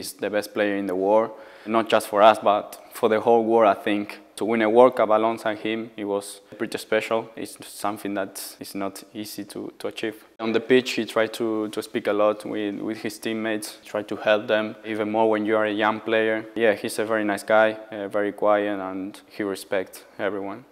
He's the best player in the world, not just for us, but for the whole world, I think. To win a World Cup alongside him, it was pretty special. It's something that is not easy to, to achieve. On the pitch, he tried to, to speak a lot with, with his teammates, try to help them, even more when you are a young player. Yeah, he's a very nice guy, uh, very quiet, and he respects everyone.